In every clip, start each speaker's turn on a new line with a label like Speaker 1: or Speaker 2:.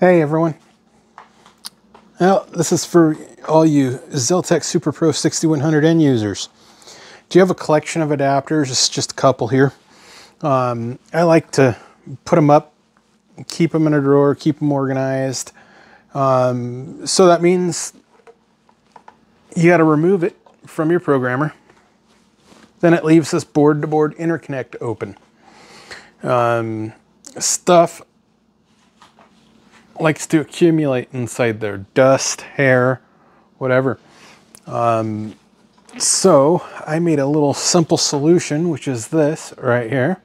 Speaker 1: Hey everyone. Now, this is for all you Xeltek SuperPro 6100N users. Do you have a collection of adapters? It's just a couple here. Um, I like to put them up, keep them in a drawer, keep them organized. Um, so that means you got to remove it from your programmer. Then it leaves this board-to-board -board interconnect open. Um, stuff likes to accumulate inside there, dust, hair, whatever. Um, so I made a little simple solution, which is this right here.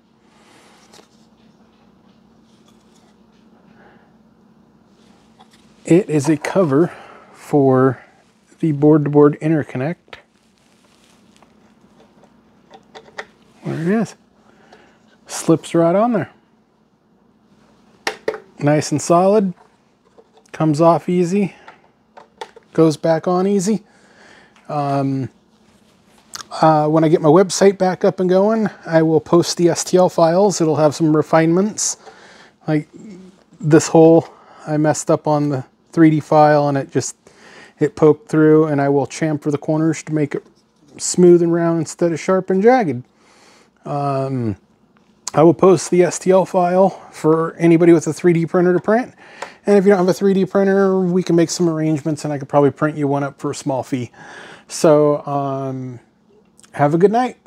Speaker 1: It is a cover for the board-to-board -board interconnect. There it is. Slips right on there. Nice and solid. Comes off easy. Goes back on easy. Um, uh, when I get my website back up and going, I will post the STL files. It'll have some refinements. Like this hole, I messed up on the 3D file and it just, it poked through and I will chamfer the corners to make it smooth and round instead of sharp and jagged. Um, I will post the STL file for anybody with a 3D printer to print. And if you don't have a 3D printer, we can make some arrangements and I could probably print you one up for a small fee. So um, have a good night.